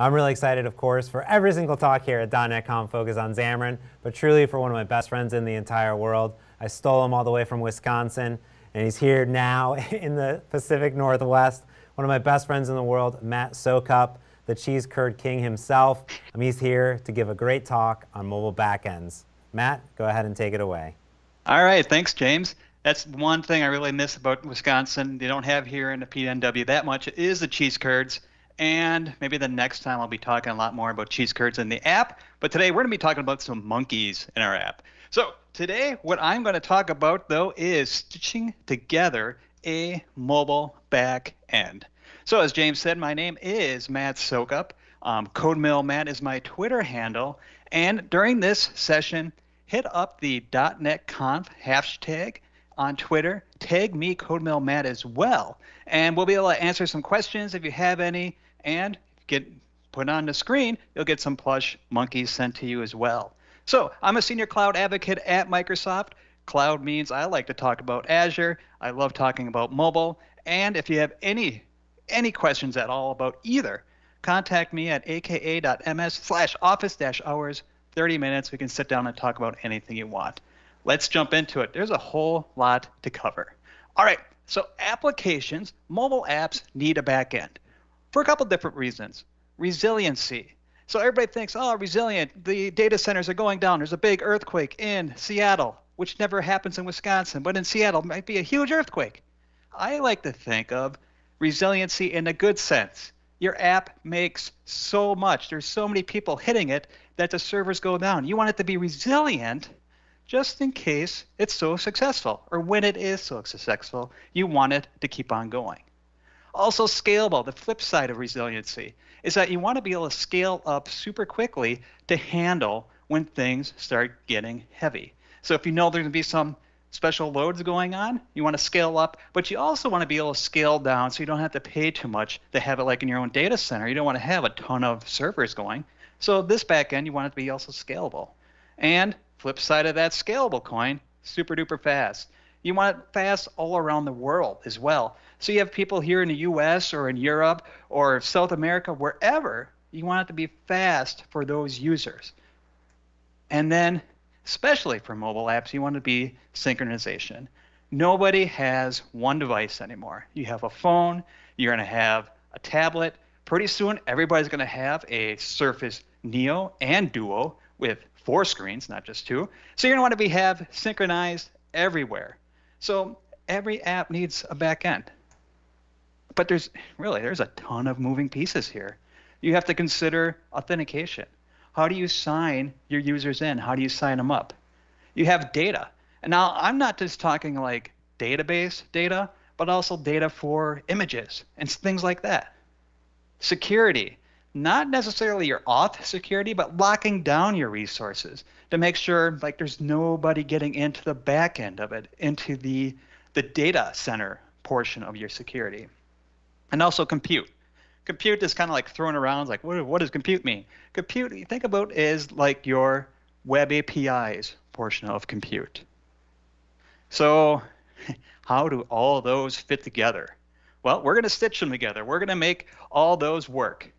I'm really excited, of course, for every single talk here at .NET Conf Focus on Xamarin, but truly for one of my best friends in the entire world. I stole him all the way from Wisconsin, and he's here now in the Pacific Northwest. One of my best friends in the world, Matt Soukup, the cheese curd king himself. He's here to give a great talk on mobile backends. Matt, go ahead and take it away. All right, thanks, James. That's one thing I really miss about Wisconsin. They don't have here in the PNW that much. It is the cheese curds. And maybe the next time I'll be talking a lot more about cheese curds in the app. But today we're going to be talking about some monkeys in our app. So today, what I'm going to talk about though is stitching together a mobile back end. So as James said, my name is Matt Soukup. Um, CodeMill Matt is my Twitter handle. And during this session, hit up the .NET Conf hashtag on Twitter. Tag me, CodeMill Matt, as well. And we'll be able to answer some questions if you have any and get put on the screen, you'll get some plush monkeys sent to you as well. So I'm a senior cloud advocate at Microsoft. Cloud means I like to talk about Azure. I love talking about mobile. And if you have any any questions at all about either, contact me at aka.ms slash office dash hours. 30 minutes. We can sit down and talk about anything you want. Let's jump into it. There's a whole lot to cover. All right. So applications, mobile apps need a back end for a couple different reasons. Resiliency. So everybody thinks, oh, resilient, the data centers are going down. There's a big earthquake in Seattle, which never happens in Wisconsin, but in Seattle might be a huge earthquake. I like to think of resiliency in a good sense. Your app makes so much, there's so many people hitting it that the servers go down. You want it to be resilient just in case it's so successful, or when it is so successful, you want it to keep on going. Also scalable, the flip side of resiliency, is that you want to be able to scale up super quickly to handle when things start getting heavy. So if you know there's going to be some special loads going on, you want to scale up, but you also want to be able to scale down so you don't have to pay too much to have it like in your own data center. You don't want to have a ton of servers going. So this backend, you want it to be also scalable. And flip side of that scalable coin, super duper fast. You want it fast all around the world as well. So you have people here in the US or in Europe or South America, wherever, you want it to be fast for those users. And then, especially for mobile apps, you want to be synchronization. Nobody has one device anymore. You have a phone, you're going to have a tablet. Pretty soon, everybody's going to have a Surface Neo and Duo with four screens, not just two. So you're going to want to be have synchronized everywhere. So every app needs a back end. But there's really there's a ton of moving pieces here. You have to consider authentication. How do you sign your users in? How do you sign them up? You have data. And now I'm not just talking like database data, but also data for images and things like that. Security, not necessarily your auth security, but locking down your resources to make sure like there's nobody getting into the back end of it, into the the data center portion of your security. And also compute. Compute is kind of like thrown around like what, what does compute mean? Compute you think about is like your web APIs portion of compute. So how do all those fit together? Well, we're going to stitch them together. We're going to make all those work.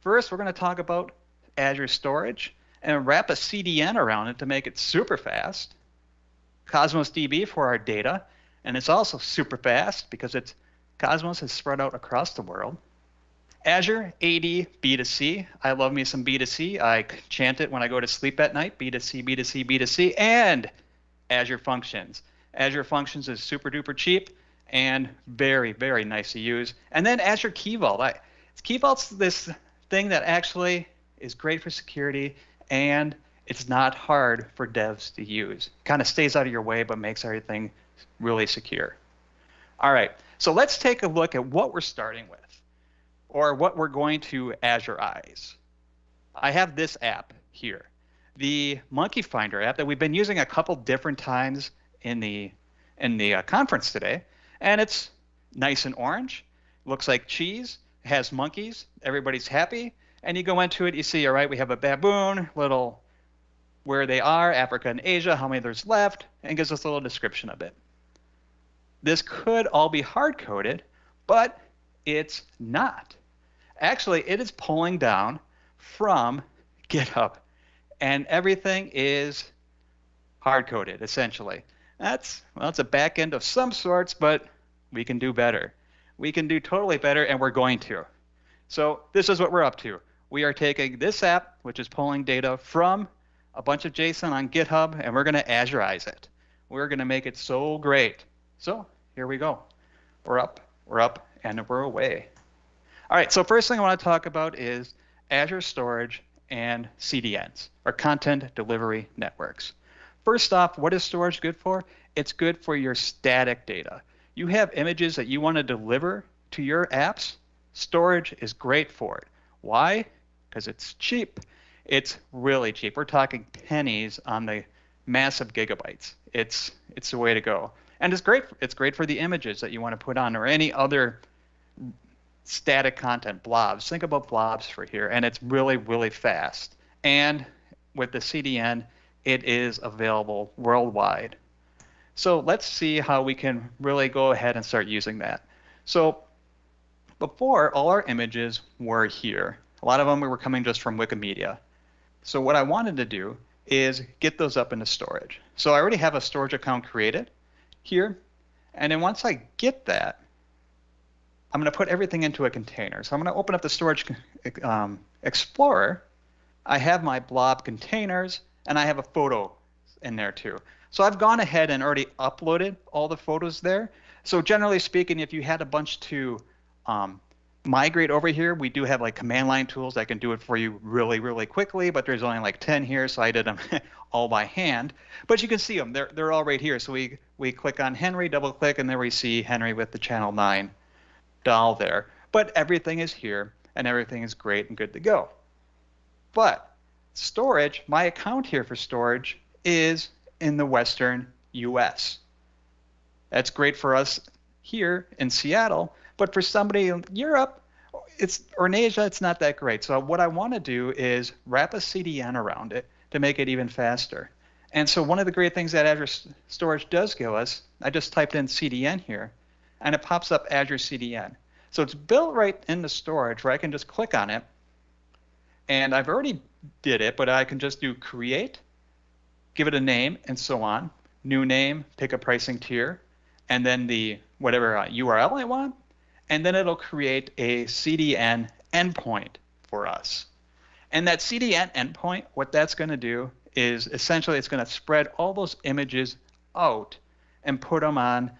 First, we're going to talk about Azure Storage and wrap a CDN around it to make it super fast. Cosmos DB for our data, and it's also super fast because it's Cosmos is spread out across the world. Azure AD B2C. I love me some B2C. I chant it when I go to sleep at night. B2C, B2C, B2C, and Azure Functions. Azure Functions is super duper cheap and very, very nice to use. And then Azure Key Vault. I, Key Vault's this thing that actually is great for security and it's not hard for devs to use. Kind of stays out of your way, but makes everything really secure. All right, so let's take a look at what we're starting with, or what we're going to Azureize. I have this app here, the Monkey Finder app that we've been using a couple different times in the in the uh, conference today, and it's nice and orange, looks like cheese, has monkeys, everybody's happy, and you go into it, you see, all right, we have a baboon, little where they are, Africa and Asia, how many there's left, and gives us a little description of it. This could all be hard coded, but it's not. Actually, it is pulling down from GitHub, and everything is hard coded essentially. That's well, it's a back end of some sorts, but we can do better. We can do totally better, and we're going to. So this is what we're up to. We are taking this app, which is pulling data from a bunch of JSON on GitHub, and we're going to Azureize it. We're going to make it so great. So here we go. We're up, we're up, and we're away. All right, so first thing I want to talk about is Azure Storage and CDNs, or Content Delivery Networks. First off, what is storage good for? It's good for your static data. You have images that you want to deliver to your apps, storage is great for it. Why? Because it's cheap. It's really cheap. We're talking pennies on the massive gigabytes. It's it's the way to go. And it's great it's great for the images that you want to put on or any other static content blobs. Think about blobs for here and it's really really fast. And with the CDN, it is available worldwide. So let's see how we can really go ahead and start using that. So before, all our images were here. A lot of them were coming just from Wikimedia. So what I wanted to do is get those up into storage. So I already have a storage account created here. And then once I get that, I'm going to put everything into a container. So I'm going to open up the Storage um, Explorer. I have my blob containers, and I have a photo in there too. So I've gone ahead and already uploaded all the photos there. So generally speaking, if you had a bunch to um, migrate over here, we do have like command line tools that can do it for you really, really quickly, but there's only like 10 here, so I did them all by hand. But you can see them, they're, they're all right here. So we, we click on Henry, double click, and there we see Henry with the channel 9 doll there. But everything is here, and everything is great and good to go. But storage, my account here for storage is in the Western US. That's great for us here in Seattle, but for somebody in Europe, it's or in Asia, it's not that great. So what I want to do is wrap a CDN around it to make it even faster. And so one of the great things that Azure Storage does give us, I just typed in CDN here, and it pops up Azure CDN. So it's built right in the storage where I can just click on it, and I've already did it, but I can just do create, give it a name, and so on. New name, pick a pricing tier, and then the whatever uh, URL I want, and then it'll create a CDN endpoint for us. And that CDN endpoint, what that's going to do is essentially it's going to spread all those images out and put them on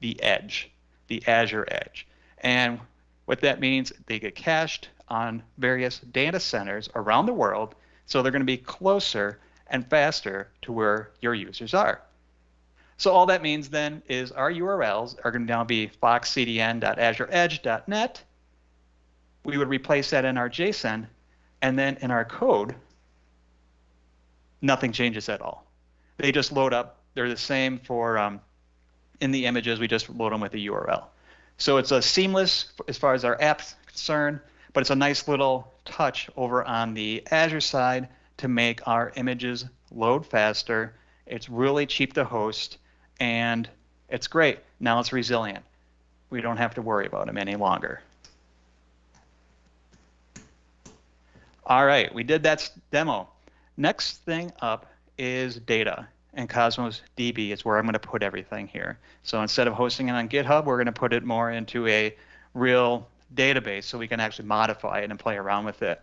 the edge, the Azure edge. And what that means, they get cached on various data centers around the world, so they're going to be closer and faster to where your users are. So all that means then is our URLs are going to now be foxcdn.azureedge.net. We would replace that in our JSON, and then in our code, nothing changes at all. They just load up. They're the same for um, in the images. We just load them with the URL. So it's a seamless as far as our app's concerned, but it's a nice little touch over on the Azure side to make our images load faster. It's really cheap to host and it's great. Now it's resilient. We don't have to worry about them any longer. All right, we did that demo. Next thing up is data, and Cosmos DB is where I'm going to put everything here. So instead of hosting it on GitHub, we're going to put it more into a real database so we can actually modify it and play around with it.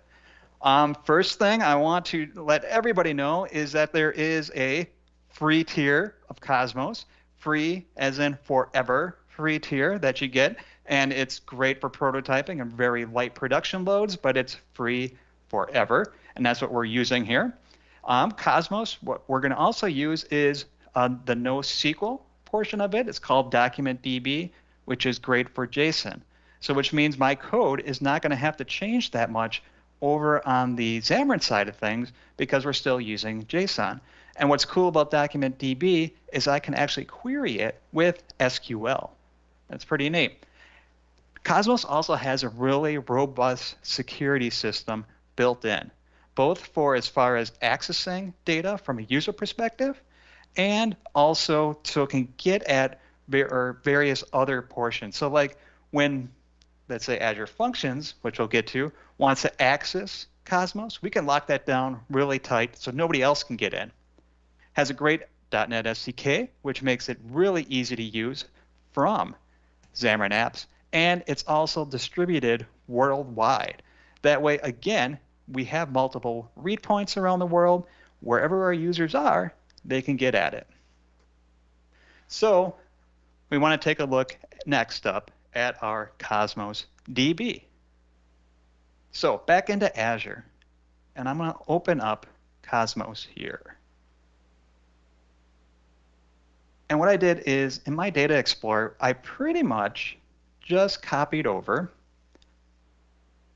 Um, first thing I want to let everybody know is that there is a free tier of Cosmos, free as in forever free tier that you get, and it's great for prototyping and very light production loads, but it's free forever, and that's what we're using here. Um, Cosmos, what we're going to also use is uh, the NoSQL portion of it. It's called DocumentDB, which is great for JSON. So which means my code is not going to have to change that much over on the Xamarin side of things because we're still using JSON. And what's cool about DocumentDB is I can actually query it with SQL. That's pretty neat. Cosmos also has a really robust security system built in, both for as far as accessing data from a user perspective and also so it can get at various other portions. So like when let's say Azure Functions, which we'll get to, wants to access Cosmos, we can lock that down really tight so nobody else can get in. Has a great .NET SDK, which makes it really easy to use from Xamarin Apps, and it's also distributed worldwide. That way, again, we have multiple read points around the world. Wherever our users are, they can get at it. So we want to take a look next up at our Cosmos DB. So back into Azure, and I'm going to open up Cosmos here. And what I did is in my Data Explorer, I pretty much just copied over.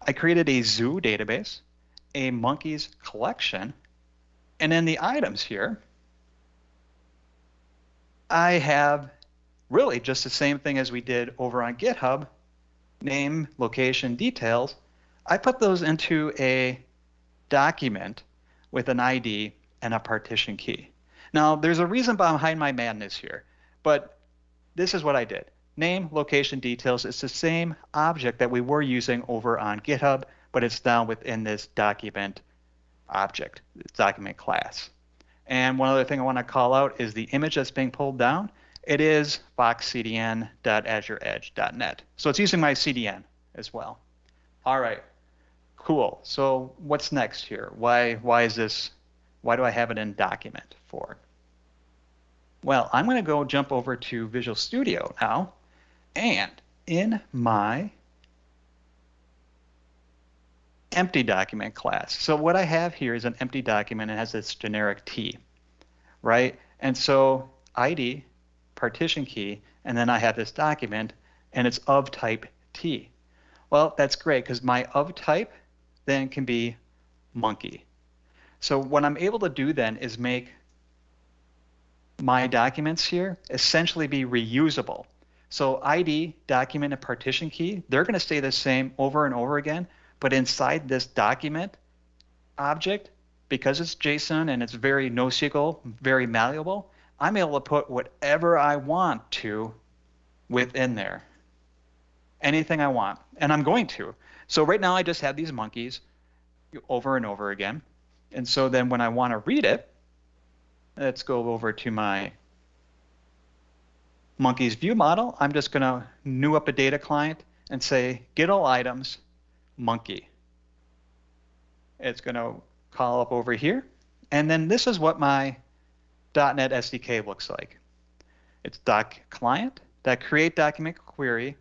I created a zoo database, a monkeys collection, and in the items here, I have really just the same thing as we did over on GitHub, name, location, details. I put those into a document with an ID and a partition key. Now, there's a reason behind my madness here, but this is what I did. Name, location, details, it's the same object that we were using over on GitHub, but it's now within this document object, document class. And one other thing I want to call out is the image that's being pulled down. It is foxcdn.azureedge.net. So it's using my CDN as well. All right, cool. So what's next here? Why, why is this, why do I have it in document for? Well, I'm going to go jump over to Visual Studio now. And in my empty document class. So what I have here is an empty document. It has this generic T, right? And so ID, partition key, and then I have this document, and it's of type T. Well, that's great because my of type then can be monkey. So what I'm able to do then is make my documents here essentially be reusable. So ID, document, and partition key, they're going to stay the same over and over again, but inside this document object, because it's JSON and it's very NoSQL, very malleable, I'm able to put whatever I want to within there. Anything I want, and I'm going to. So right now I just have these monkeys over and over again. And so then when I want to read it, let's go over to my monkeys view model. I'm just going to new up a data client and say get all items monkey. It's going to call up over here. And then this is what my .NET SDK looks like. It's doc client, that create document query.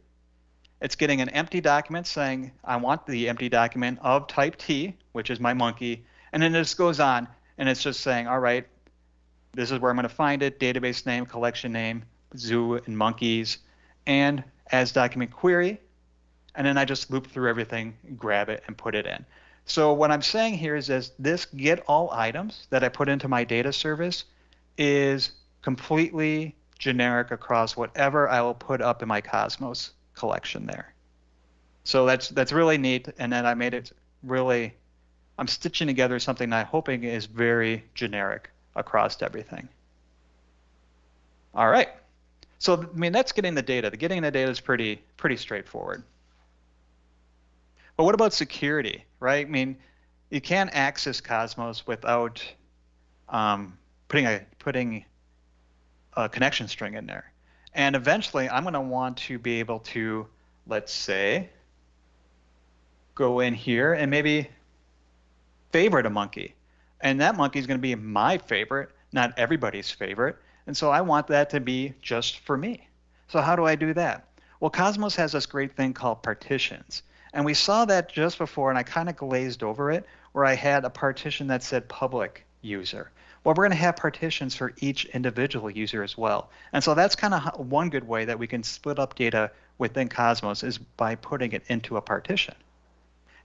It's getting an empty document saying I want the empty document of type T, which is my monkey. And then this goes on and it's just saying, all right, this is where I'm going to find it, database name, collection name, zoo and monkeys, and as document query, and then I just loop through everything, grab it, and put it in. So what I'm saying here is this, this get all items that I put into my data service is completely generic across whatever I will put up in my Cosmos collection there. So that's that's really neat, and then I made it really, I'm stitching together something I'm hoping is very generic across everything. All right. So I mean that's getting the data. The getting the data is pretty pretty straightforward. But what about security, right? I mean, you can't access Cosmos without um, putting a putting a connection string in there. And eventually, I'm going to want to be able to, let's say, go in here and maybe favorite a monkey. And that monkey is going to be my favorite, not everybody's favorite. And so I want that to be just for me. So how do I do that? Well, Cosmos has this great thing called partitions. And we saw that just before, and I kind of glazed over it, where I had a partition that said public user. Well, we're going to have partitions for each individual user as well. And so that's kind of one good way that we can split up data within Cosmos is by putting it into a partition.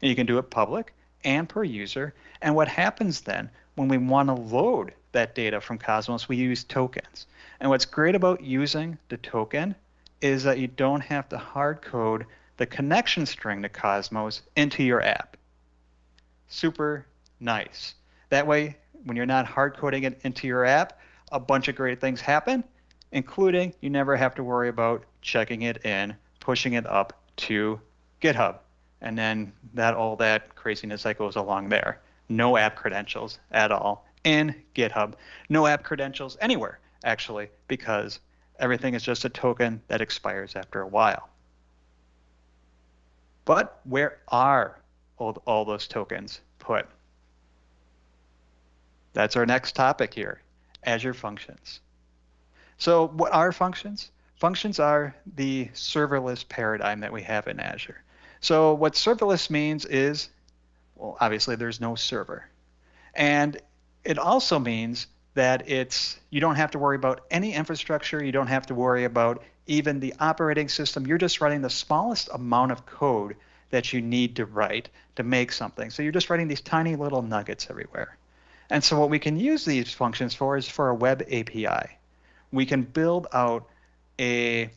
And you can do it public and per user. And what happens then when we want to load that data from Cosmos, we use tokens. And what's great about using the token is that you don't have to hard code the connection string to Cosmos into your app. Super nice. That way, when you're not hard coding it into your app, a bunch of great things happen, including you never have to worry about checking it in, pushing it up to GitHub, and then that all that craziness that goes along there. No app credentials at all in GitHub. No app credentials anywhere, actually, because everything is just a token that expires after a while. But where are all, all those tokens put? That's our next topic here, Azure Functions. So what are functions? Functions are the serverless paradigm that we have in Azure. So what serverless means is, well, obviously there's no server. And it also means that it's you don't have to worry about any infrastructure, you don't have to worry about even the operating system. You're just writing the smallest amount of code that you need to write to make something. So you're just writing these tiny little nuggets everywhere. And so what we can use these functions for is for a web API. We can build out a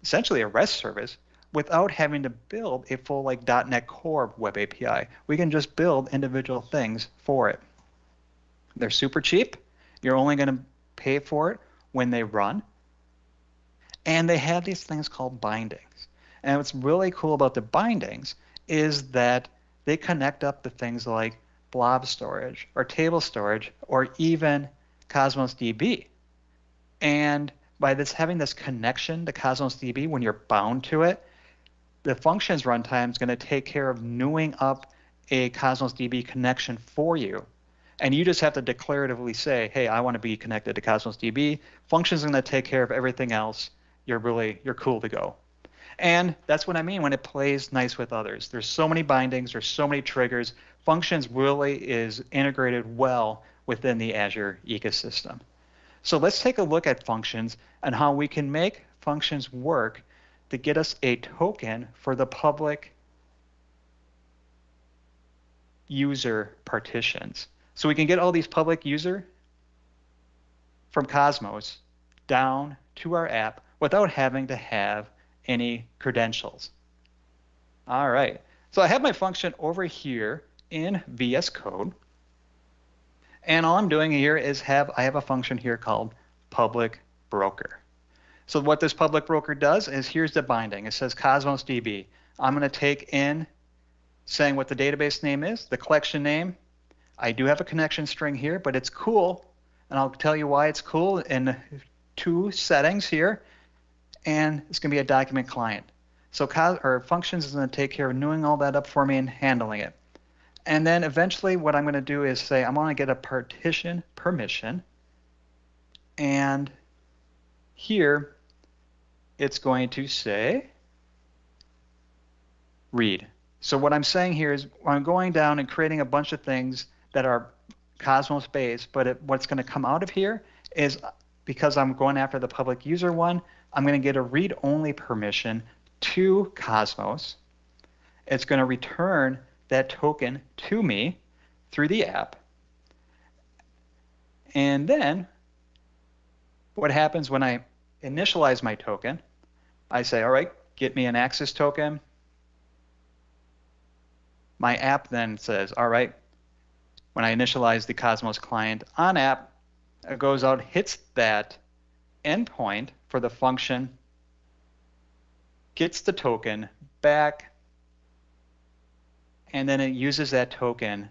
essentially a REST service without having to build a full like .NET Core web API. We can just build individual things for it. They're super cheap. You're only going to pay for it when they run. And they have these things called bindings. And what's really cool about the bindings is that they connect up to things like blob storage or table storage or even Cosmos DB. And by this having this connection to Cosmos DB when you're bound to it, the functions runtime is going to take care of newing up a Cosmos DB connection for you. And you just have to declaratively say, hey, I want to be connected to Cosmos DB. Functions are going to take care of everything else. You're really, you're cool to go. And that's what I mean when it plays nice with others. There's so many bindings, there's so many triggers. Functions really is integrated well within the Azure ecosystem. So let's take a look at functions and how we can make functions work to get us a token for the public user partitions. So we can get all these public user from Cosmos down to our app without having to have any credentials. All right, so I have my function over here in VS Code. And all I'm doing here is have I have a function here called public broker. So what this public broker does is here's the binding. It says Cosmos DB. I'm going to take in saying what the database name is, the collection name. I do have a connection string here, but it's cool. And I'll tell you why it's cool in two settings here and it's going to be a document client. So or functions is going to take care of newing all that up for me and handling it. And then eventually what I'm going to do is say I'm going to get a partition permission. And here it's going to say read. So what I'm saying here is I'm going down and creating a bunch of things that are Cosmos based, but it, what's going to come out of here is because I'm going after the public user one, I'm going to get a read-only permission to Cosmos. It's going to return that token to me through the app. And then what happens when I initialize my token, I say, all right, get me an access token. My app then says, all right, when I initialize the Cosmos client on app, it goes out, hits that endpoint for the function, gets the token back, and then it uses that token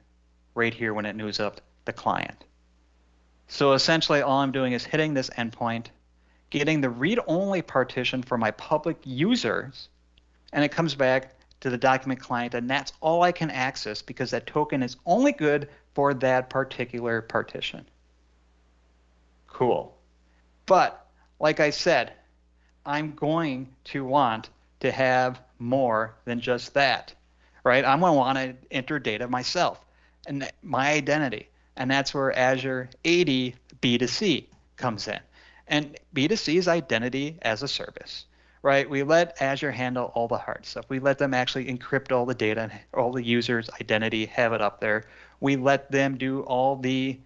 right here when it news up the client. So essentially all I'm doing is hitting this endpoint, getting the read-only partition for my public users, and it comes back to the document client, and that's all I can access because that token is only good for that particular partition. Cool. But like I said, I'm going to want to have more than just that, right? I'm going to want to enter data myself and my identity. And that's where Azure AD B2C comes in. And B2C is identity as a service, right? We let Azure handle all the hard stuff. We let them actually encrypt all the data, all the users' identity, have it up there. We let them do all the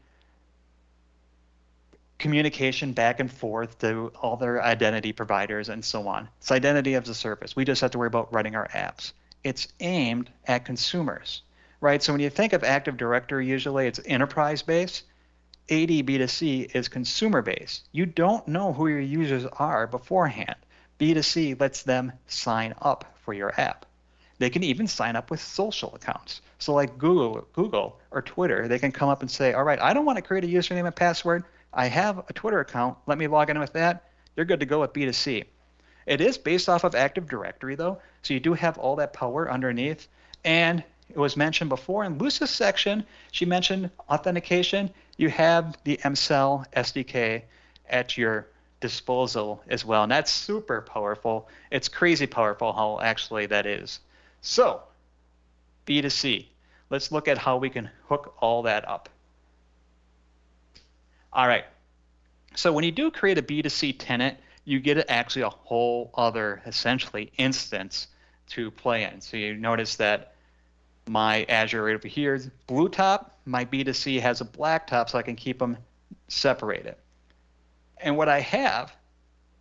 communication back and forth to all their identity providers and so on. It's identity as a service. We just have to worry about running our apps. It's aimed at consumers, right? So when you think of Active Directory, usually it's enterprise based. AD B2C is consumer based. You don't know who your users are beforehand. B2C lets them sign up for your app. They can even sign up with social accounts. So like Google, Google or Twitter, they can come up and say, all right, I don't want to create a username and password. I have a Twitter account. Let me log in with that. You're good to go with B2C. It is based off of Active Directory though, so you do have all that power underneath. And it was mentioned before in Lucy's section, she mentioned authentication. You have the MSAL SDK at your disposal as well, and that's super powerful. It's crazy powerful how actually that is. So, B2C. Let's look at how we can hook all that up. All right. So when you do create a B2C tenant, you get actually a whole other essentially instance to play in. So you notice that my Azure right over here. blue top, my B2C has a black top so I can keep them separated. And what I have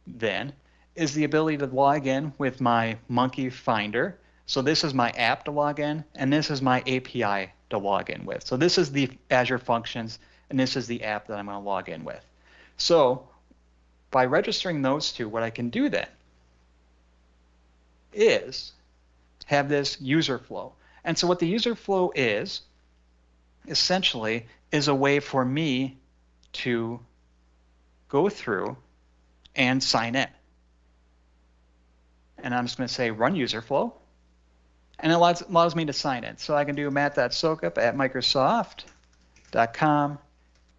then is the ability to log in with my Monkey Finder. So this is my app to log in, and this is my API to log in with. So this is the Azure Functions, and this is the app that I'm going to log in with. So by registering those two, what I can do then is have this user flow. And so what the user flow is, essentially, is a way for me to go through and sign in. And I'm just going to say run user flow. And it allows, allows me to sign in. So I can do matt.soukup at microsoft.com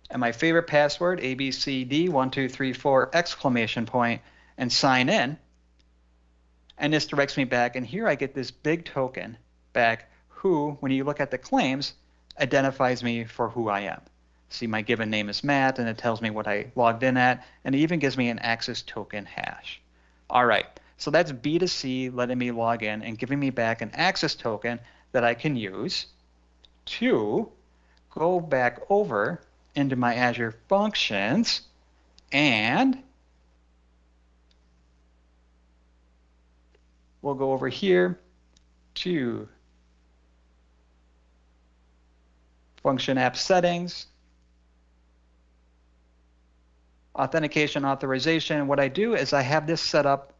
and my favorite password, ABCD1234 exclamation point, and sign in. And this directs me back, and here I get this big token back who, when you look at the claims, identifies me for who I am. See, my given name is Matt, and it tells me what I logged in at, and it even gives me an access token hash. All right, so that's B2C letting me log in and giving me back an access token that I can use to go back over into my Azure Functions and we'll go over here to function app settings, authentication authorization. What I do is I have this set up,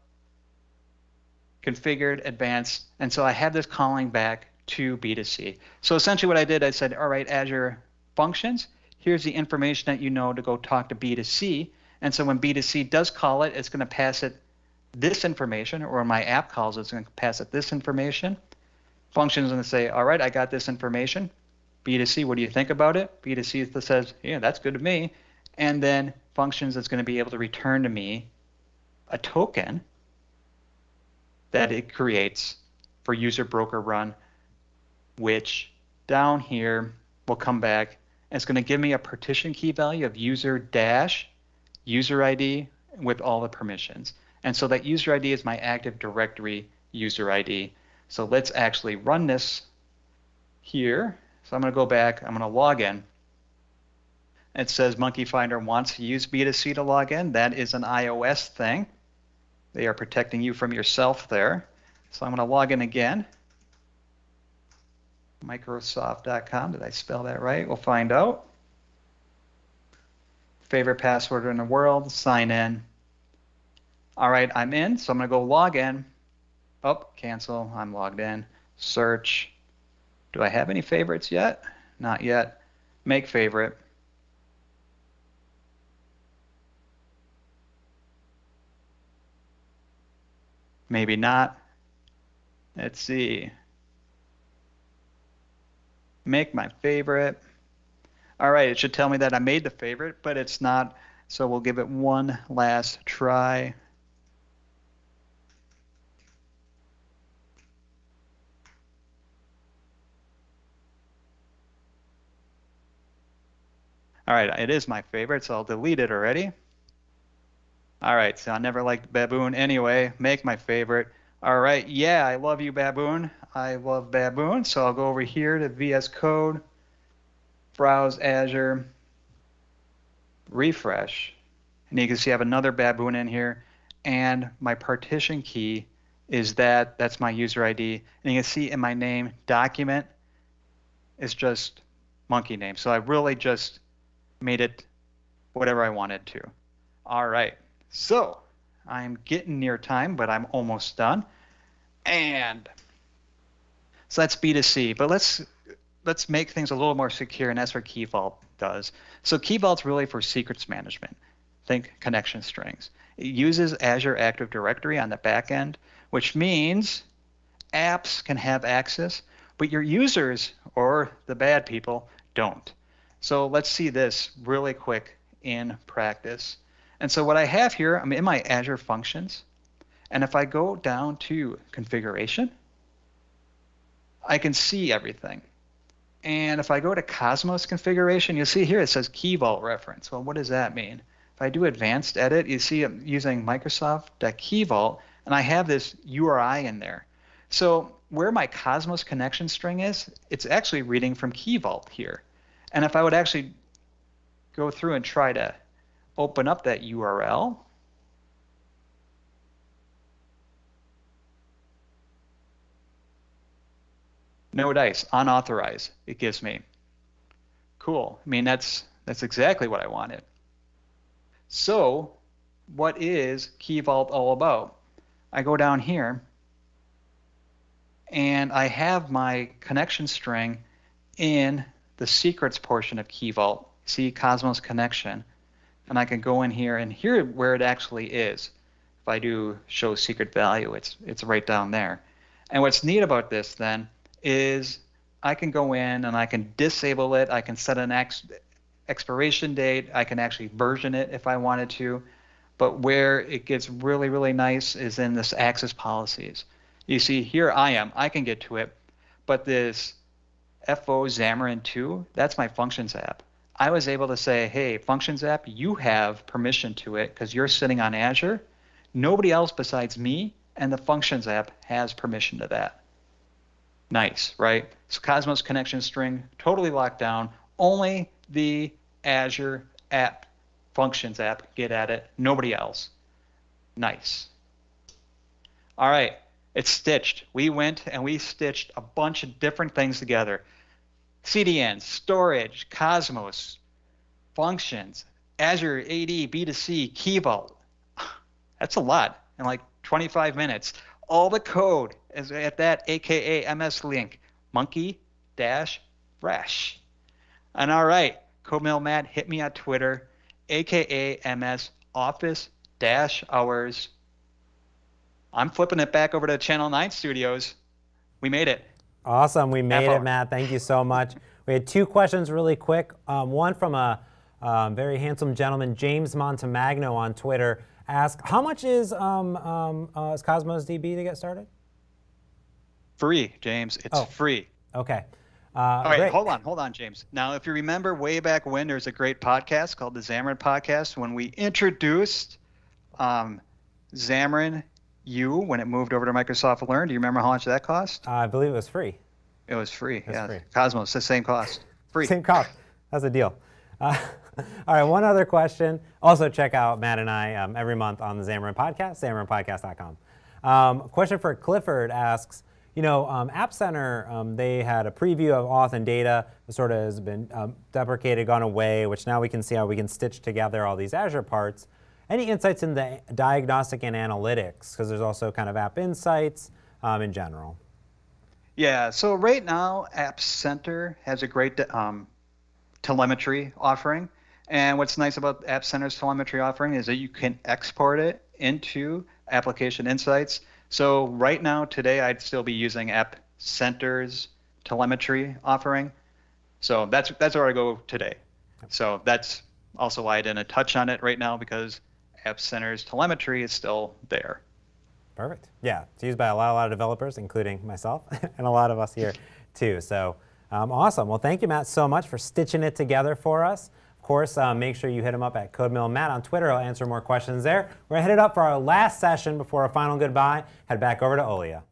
configured, advanced, and so I have this calling back to B2C. So essentially what I did, I said, all right, Azure Functions, here's the information that you know to go talk to B2C. And so when B2C does call it, it's going to pass it this information, or my app calls, it's going to pass it this information. Functions going to say, all right, I got this information. B2C, what do you think about it? B2C says, yeah, that's good to me. And then functions that's going to be able to return to me a token that it creates for user broker run, which down here will come back And it's going to give me a partition key value of user dash user ID with all the permissions. And so that user ID is my Active Directory user ID. So let's actually run this here. So I'm going to go back. I'm going to log in. It says Monkey Finder wants to use B2C to log in. That is an iOS thing. They are protecting you from yourself there. So I'm going to log in again. Microsoft.com. Did I spell that right? We'll find out. Favorite password in the world, sign in. All right, I'm in, so I'm going to go log in. Oh, cancel, I'm logged in. Search. Do I have any favorites yet? Not yet. Make favorite. Maybe not. Let's see make my favorite. All right, it should tell me that I made the favorite, but it's not. So we'll give it one last try. All right, it is my favorite, so I'll delete it already. All right, so I never liked Baboon anyway. Make my favorite. All right, yeah, I love you, Baboon. I love Baboon, so I'll go over here to VS Code, browse Azure, refresh, and you can see I have another Baboon in here, and my partition key is that, that's my user ID, and you can see in my name, document, is just monkey name. So I really just made it whatever I wanted to. All right, so I'm getting near time, but I'm almost done. And So that's B2C. But let's let's make things a little more secure, and that's what Key Vault does. So Key Vault's really for secrets management. Think connection strings. It uses Azure Active Directory on the back end, which means apps can have access, but your users or the bad people don't. So let's see this really quick in practice. And so what I have here, I'm in my Azure Functions, and if I go down to configuration, I can see everything. And if I go to Cosmos configuration, you'll see here it says Key Vault reference. Well, what does that mean? If I do advanced edit, you see I'm using Microsoft.Key Vault, and I have this URI in there. So where my Cosmos connection string is, it's actually reading from Key Vault here. And if I would actually go through and try to open up that URL, no dice, unauthorized, it gives me. Cool. I mean, that's that's exactly what I wanted. So, what is Key Vault all about? I go down here and I have my connection string in the secrets portion of Key Vault. See Cosmos connection. And I can go in here and hear where it actually is. If I do show secret value, it's it's right down there. And what's neat about this then is I can go in and I can disable it. I can set an ex expiration date. I can actually version it if I wanted to. But where it gets really, really nice is in this access policies. You see, here I am. I can get to it. But this FO Xamarin 2, that's my Functions app. I was able to say, hey, Functions app, you have permission to it because you're sitting on Azure. Nobody else besides me and the Functions app has permission to that. Nice, right? So Cosmos connection string, totally locked down. Only the Azure app, Functions app, get at it. Nobody else. Nice. All right, it's stitched. We went and we stitched a bunch of different things together. CDN, storage, Cosmos, functions, Azure AD, B2C, Key Vault. That's a lot in like 25 minutes. All the code is at that AKA MS link, monkey dash fresh. And all right, CodeMill Matt, hit me on Twitter, AKA MS office dash hours. I'm flipping it back over to Channel 9 Studios. We made it. Awesome. We made it, Matt. Thank you so much. We had two questions really quick. Um, one from a um, very handsome gentleman, James Montemagno on Twitter, asked, how much is, um, um, uh, is Cosmos DB to get started? Free, James. It's oh. free. Okay. Uh, All right, great. hold on, hold on, James. Now, if you remember way back when, there's a great podcast called the Xamarin Podcast when we introduced um, Xamarin U when it moved over to Microsoft Learn. Do you remember how much that cost? Uh, I believe it was free. It was free. It was yeah, free. Cosmos, the same cost. Free. Same cost. That's a deal. Uh, all right, one other question. Also, check out Matt and I um, every month on the Xamarin Podcast, xamarinpodcast.com. Um, question for Clifford asks, you know, um, App Center, um, they had a preview of auth and data. It sort of has been um, deprecated, gone away, which now we can see how we can stitch together all these Azure parts. Any insights in the diagnostic and analytics? Because there's also kind of App Insights um, in general. Yeah, so right now, App Center has a great um, telemetry offering. And what's nice about App Center's telemetry offering is that you can export it into application insights. So right now, today, I'd still be using App Center's telemetry offering. So that's that's where I go today. So that's also why I didn't touch on it right now because App Center's telemetry is still there. Perfect. Yeah, it's used by a lot, a lot of developers, including myself and a lot of us here too. So um, awesome. Well, thank you, Matt, so much for stitching it together for us. Of course, uh, make sure you hit him up at CodeMill Matt on Twitter. I'll answer more questions there. We're headed up for our last session before a final goodbye. Head back over to Olia.